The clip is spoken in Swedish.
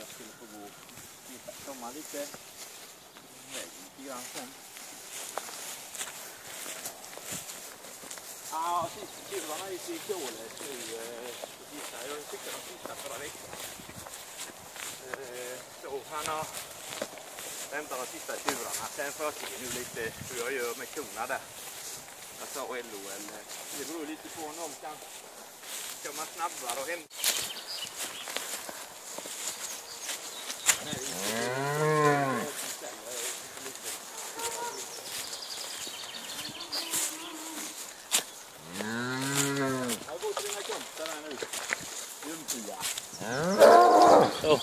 Jag skulle få gå och komma lite iväg lite grann sen. Ja, sista tjuvarna gick i kolet eh, nu. jag tyckte de sista förra veckan. Eh, så han har hämtat de sista tjurarna. Sen får jag se nu lite hur jag gör med korna där. Jag sa LOL. Det beror lite på om de kan komma snabbare och hämta 运气呀！哦。